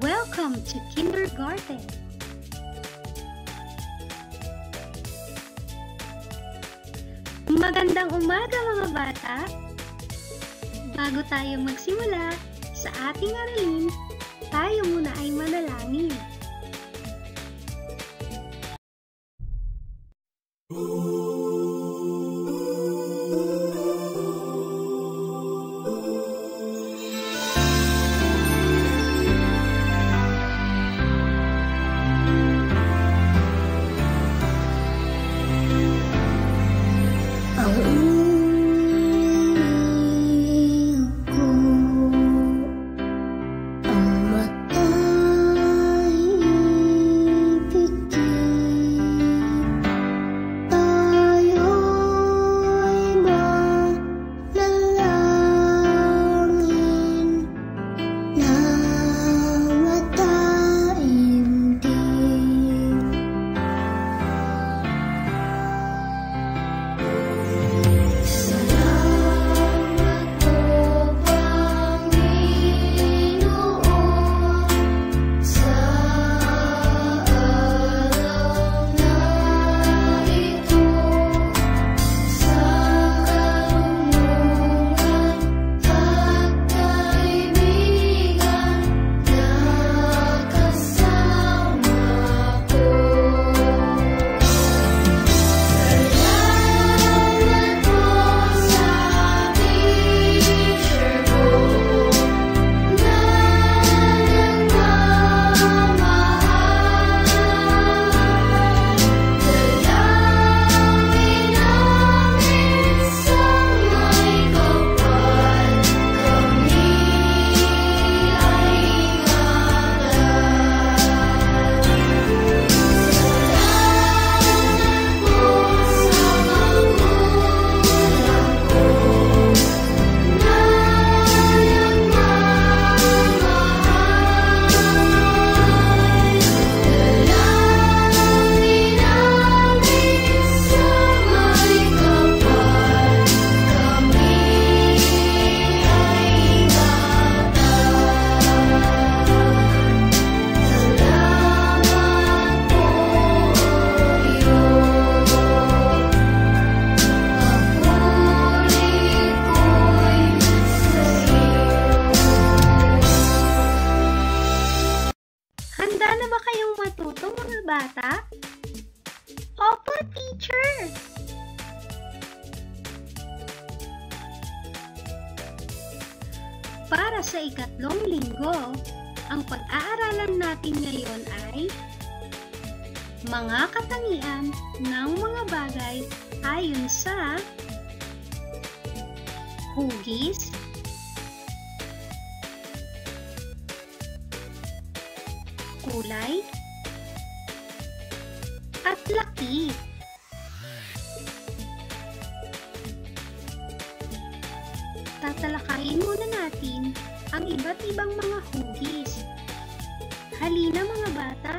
Welcome to kindergarten. Magandang umaga mga bata! Bago tayo magsimula sa ating aralin, tayo muna ay manalangin. Sa ikatlong linggo, ang pag-aaralan natin ngayon ay mga katangian ng mga bagay ayon sa hugis, kulay, at laki. Tatalakayin muna natin ang iba't ibang mga hugis. Halina mga bata,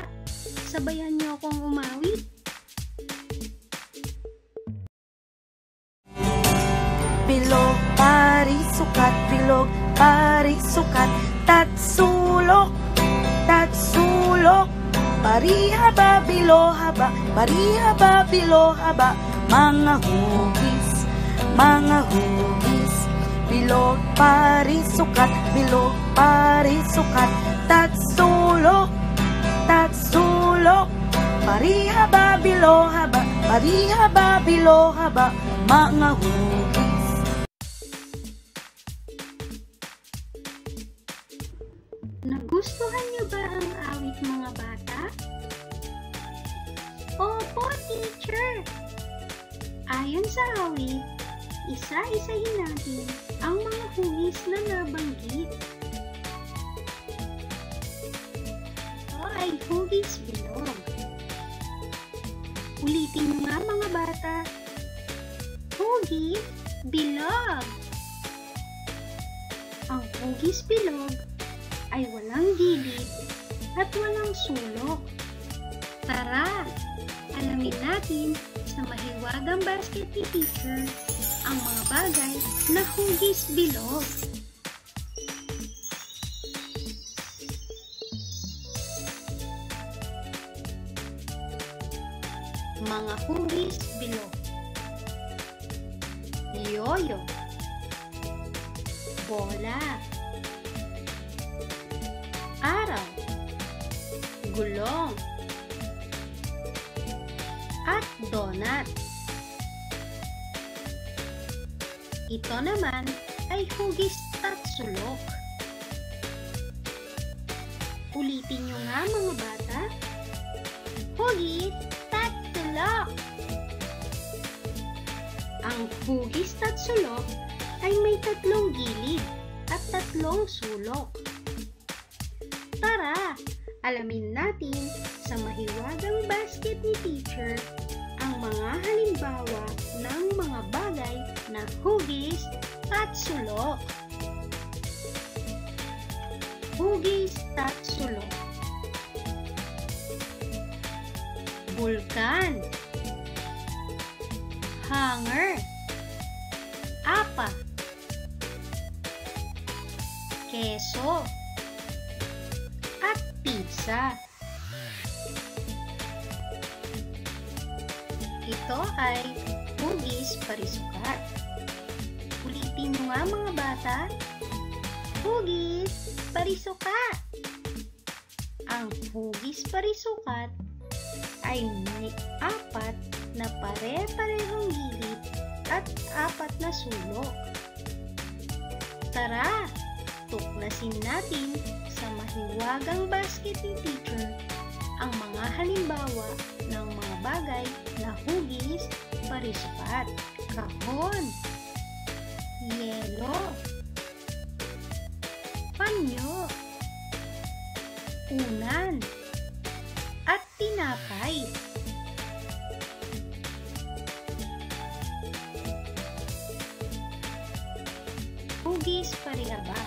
sabayan niyo akong umawit. Bilog, pari, sukat, bilog, pari, sukat, tatsulok, tatsulok, parihaba, bilohaba, parihaba, bilohaba, mga hugis, mga hugis, bilog, pari, sukat, bilog, pari, sukat, tatsulok, tatsulok, parihaba, bilohaba, parihaba, bilohaba, mga hugis. Nagustuhan niyo ba ang awit mga bata? Opo, teacher! Ayon sa awit, isa-isahin natin ang mga hugis na nabanggit. Ito ay hugis bilog. Ulitin niyo nga mga bata. Hugis bilog. Ang hugis bilog ay walang gilid at walang sulok. Tara, alamin natin sa mahiwagang basket ni teacher ang mga bagay na hugis bilog. Mga hugis Ulitin nyo nga mga bata. Hugis at sulok. Ang hugis at sulok ay may tatlong gilid at tatlong sulok. Tara, alamin natin sa mahiwagang basket ni teacher ang mga halimbawa ng mga bagay na hugis at sulok. Hugis at sulok. Bulkan. Hanger. Apa. Keso. At pizza. Ito ay hugis parisukat. Ulitin mo nga mga bata. Hugis parisukat. Ang hugis parisukat ay may apat na pare-parehong gilid at apat na sulok. Tara, tuklasin natin sa mahiwagang basket ni teacher ang mga halimbawa ng mga bagay na hugis parisukat. Kahon, yelo, panyo, unan, at tinapay. Hugis parihaba.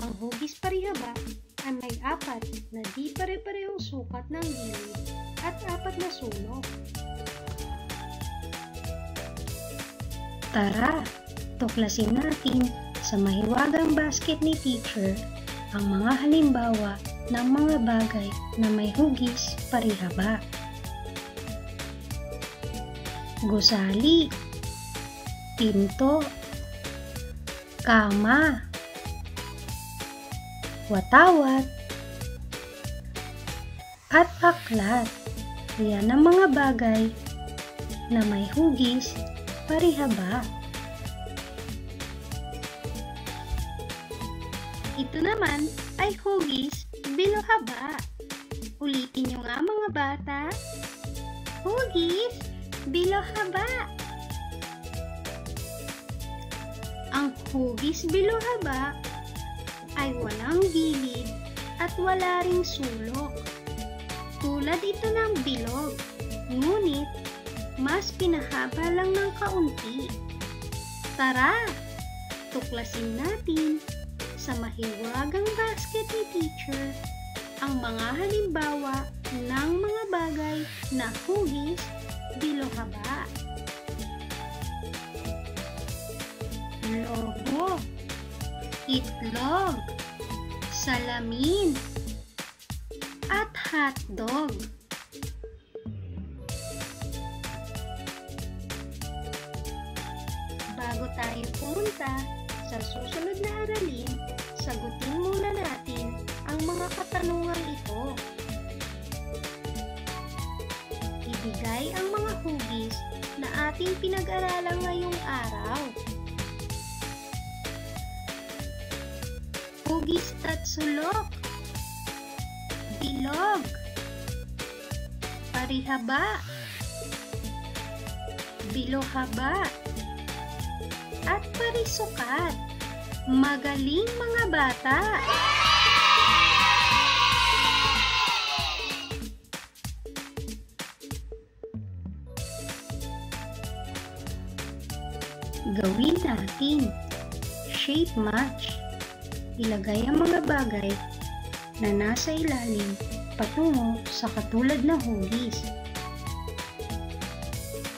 Ang hugis parihaba ay may apat na di pare-parehong sukat ng gilid at apat na sulok. Tara, tuklasin natin sa mahiwagang basket ni teacher ang mga halimbawa ng mga bagay na may hugis parihaba. Gusali, pinto, kama, watawat, at aklat. Yan ang mga bagay na may hugis parihaba. Ito naman ay hugis bilohaba. Ulitin nyo nga mga bata. Hugis bilohaba. Ang hugis bilohaba ay walang gilid at wala ring sulok. Tulad ito ng bilog, ngunit mas pinahaba lang ng kaunti. Tara, tuklasin natin sa mahiwagang basket ni teacher ang mga halimbawa ng mga bagay na hugis bilohaba. Logo, itlog, salamin, at hotdog. Bago tayo pumunta sa susunod na aralin, sagutin muna natin ang mga katanungan ito. Ibigay ang mga hugis na ating pinag-aralan ngayong araw. Hugis at sulok. Bilog. Parihaba. Bilohaba. At parisukat. Magaling mga bata! Gawin natin shape match. Ilagay ang mga bagay na nasa ilalim patungo sa katulad na hugis.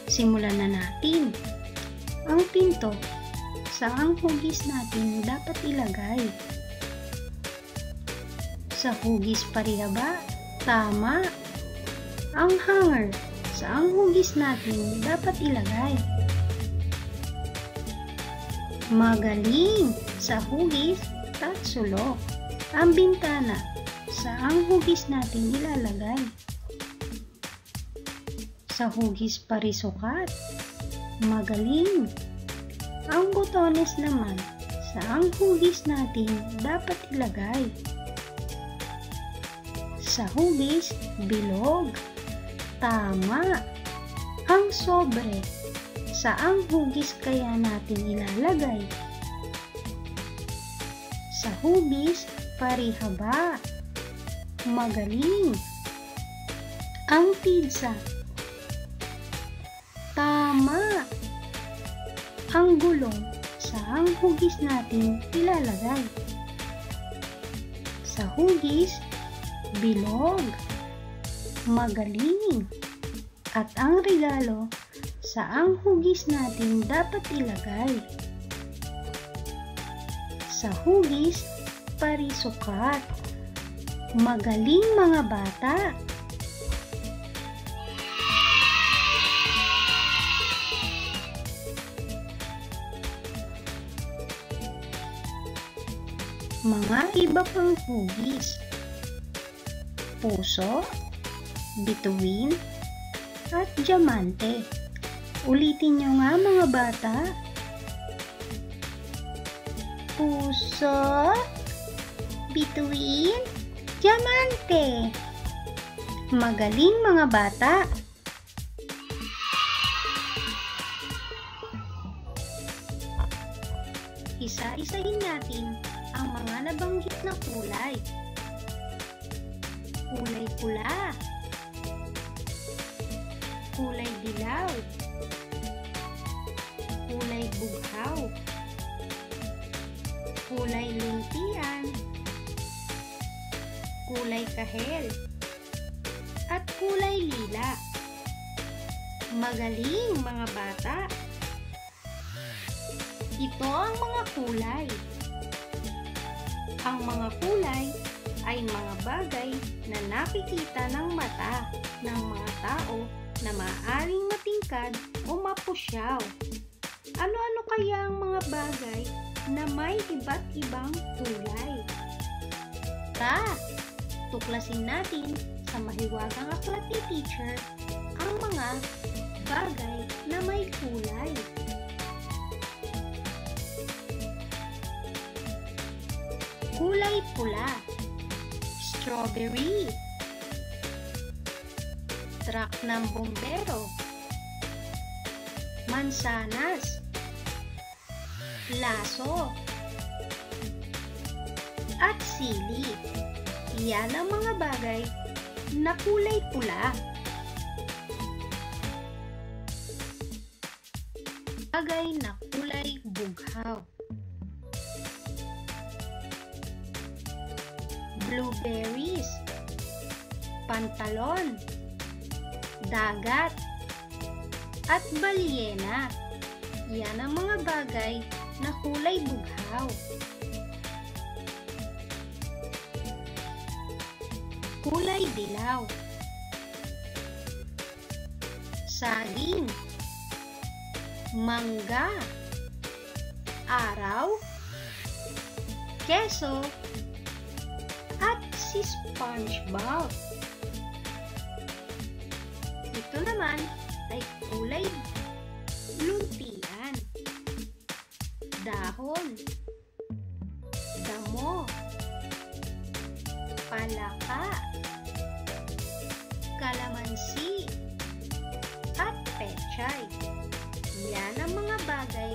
Simulan na natin. Ang pinto, saang hugis natin dapat ilagay? Sa hugis parihaba, tama. ang hanger saang hugis natin dapat ilagay. Magaling sa hugis at sulok. Ang bintana saang hugis natin ilalagay. Sa hugis parisukat. Magaling. Ang botones naman saang hugis natin dapat ilagay. Sa hugis, bilog. Tama. Ang sobre. Saang hugis kaya natin ilalagay? Sa hugis, parihaba. Magaling. Ang pizza. Ang gulong. Saang hugis natin ilalagay? Sa hugis, bilog. Magaling. At ang regalo, saang hugis natin dapat ilagay? Sa hugis, parisukat. Magaling mga bata. Mga iba pang hugis. Puso, bituin, at diamante. Ulitin nyo nga mga bata. Puso, bituin, diamante. Magaling mga bata. Isa-isahin natin nabanggit na kulay. Kulay pula. Kulay dilaw. Kulay bughaw. Kulay luntian. Kulay kahel. At kulay lila. Magaling mga bata. Ito ang mga kulay. Ang mga kulay ay mga bagay na nakikita ng mata ng mga tao na maaaring matingkad o mapusyaw. Ano-ano kaya ang mga bagay na may iba't ibang kulay? Ta, tuklasin natin sa mahiwagang aklat ni teacher ang mga bagay na may kulay. Kulay pula. Strawberry. Truck ng bombero. Mansanas. Laso. At sili. Yan ang mga bagay na kulay pula. Bagay na kulay bughaw. Pantalon, dagat, at balyena. Yan ang mga bagay na kulay bughaw. Kulay dilaw. Saging. Mangga. Araw. Keso at si SpongeBob. Ito naman ay kulay luntian, dahon, damo, palaka, kalamansi, at pechay. Yan ang mga bagay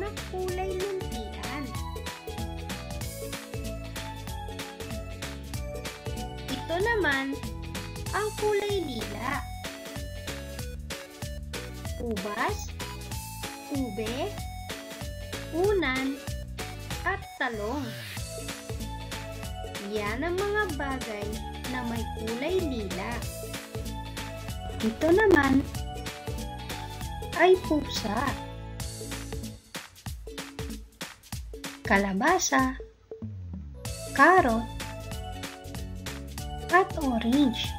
na kulay luntian. Ito naman ang kulay lila. Ubas, ube, unan, at talong. Yan ang mga bagay na may kulay lila. Ito naman ay pusa. Kalabasa, karot, at orange.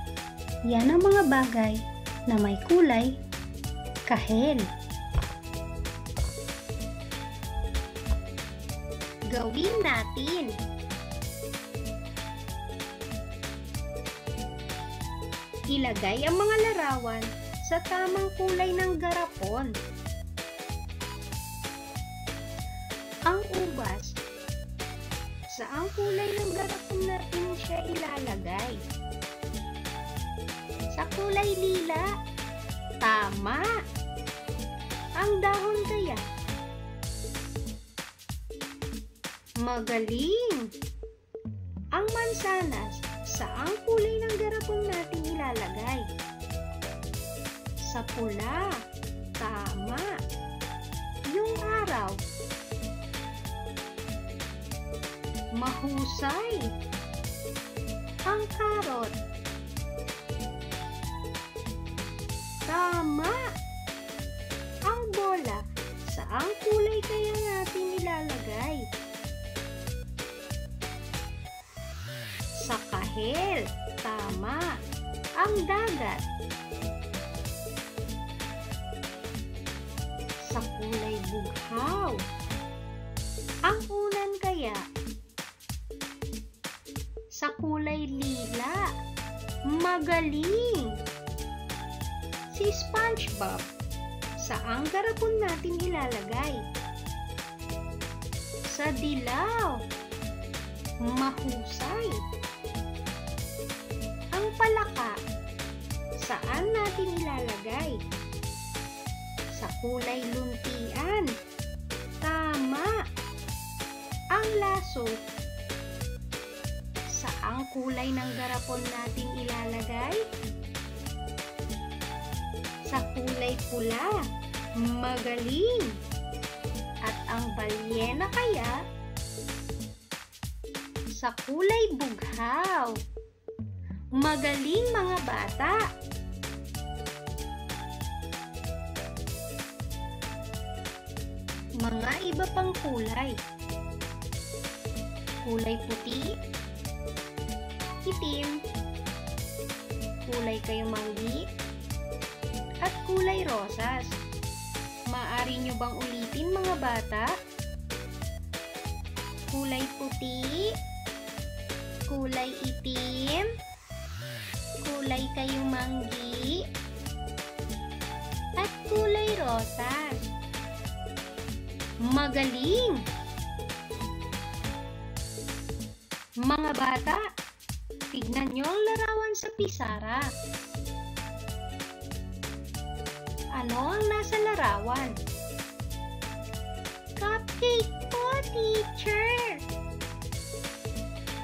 Yan ang mga bagay na may kulay kahel. Gawin natin. Ilagay ang mga larawan sa tamang kulay ng garapon. Ang ubas. Saang kulay ng garapon natin siya ilalagay? Sa kulay lila. Tama. Ang dahon kaya? Magaling. Ang mansanas, saang kulay ng garapon natin ilalagay? Sa pula. Tama. Yung araw. Mahusay. Ang karot. Tama. Ang kulay kaya natin ilalagay? Sa kahel. Tama. Ang dagat. Sa kulay bughaw. Ang unan kaya? Sa kulay lila. Magaling! Si SpongeBob. Saang garapon natin ilalagay? Sa dilaw. Mahusay. Ang palaka. Saan natin ilalagay? Sa kulay luntian. Tama. Ang laso. Saang kulay ng garapon natin ilalagay? Sa kulay pula. Magaling. At ang balyena kaya? Sa kulay bughaw. Magaling mga bata. Mga iba pang kulay. Kulay puti, itim, kulay kayumanggi, at kulay rosas. Maari nyo bang ulitin mga bata? Kulay puti, kulay itim, kulay kayumanggi, at kulay rosas. Magaling! Mga bata, tignan nyo ang larawan sa pisara. Ano ang nasa larawan? Cupcake po, teacher!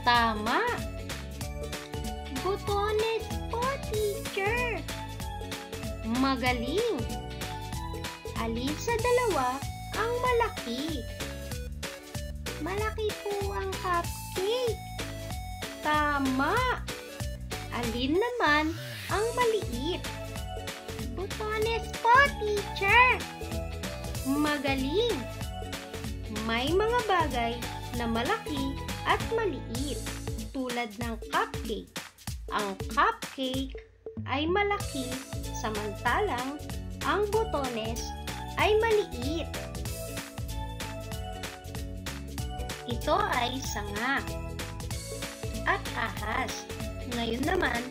Tama! Butones po, teacher! Magaling! Alin sa dalawa ang malaki? Malaki po ang cupcake. Tama! Alin naman ang maliit? Butones po, teacher! Magaling! May mga bagay na malaki at maliit tulad ng cupcake. Ang cupcake ay malaki samantalang ang botones ay maliit. Ito ay sanga at ahas. Ngayon naman,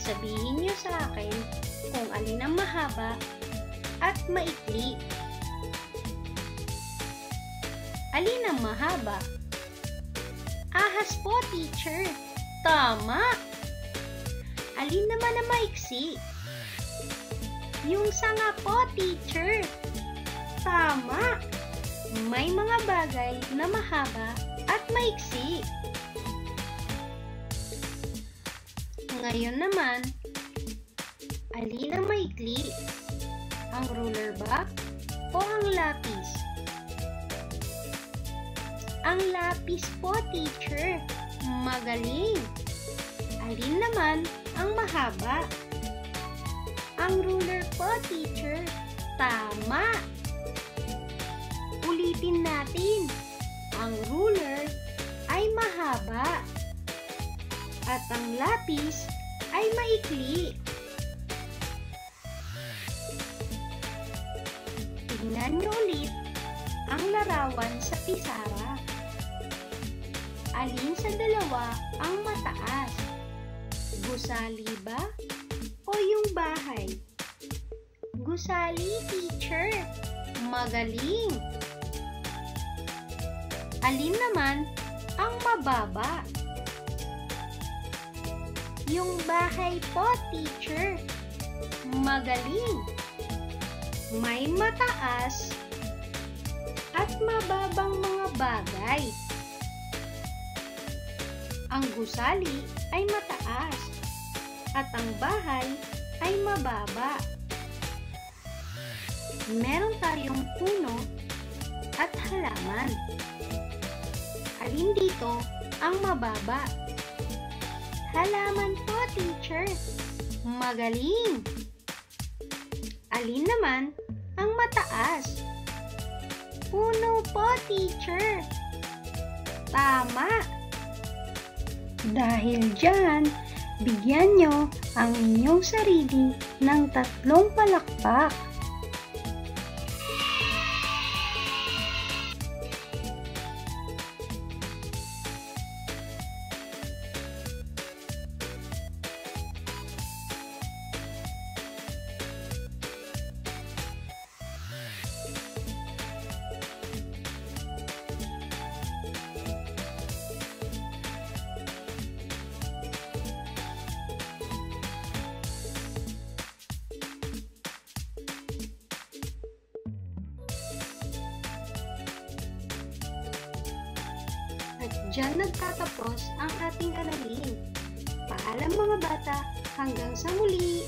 sabihin niyo sa akin kung alin ang mahaba at maikli. Alin ang mahaba? Ahas po, teacher. Tama! Alin naman ang maiksi? Yung sanga po, teacher. Tama! May mga bagay na mahaba at maiksi. Ngayon naman, alin ang maikli? Ang ruler ba o ang lapis? Ang lapis po, teacher. Magaling. Alin naman ang mahaba? Ang ruler po, teacher. Tama. Ulitin natin. Ang ruler ay mahaba. At ang lapis ay maikli. Tignan niyo ulit ang larawan sa pisara. Alin sa dalawa ang mataas? Gusali ba o yung bahay? Gusali, teacher. Magaling. Alin naman ang mababa? Yung bahay po, teacher. Magaling. May mataas at mababang mga bagay. Ang gusali ay mataas at ang bahay ay mababa. Meron tayong puno at halaman. Alin dito ang mababa? Halaman po, teacher. Magaling. Alin naman ang mataas? Puno po, teacher. Tama. Dahil dyan, bigyan nyo ang inyong sarili ng tatlong palakpak. At dyan nagtatapos ang ating aralin. Paalam mga bata, hanggang sa muli!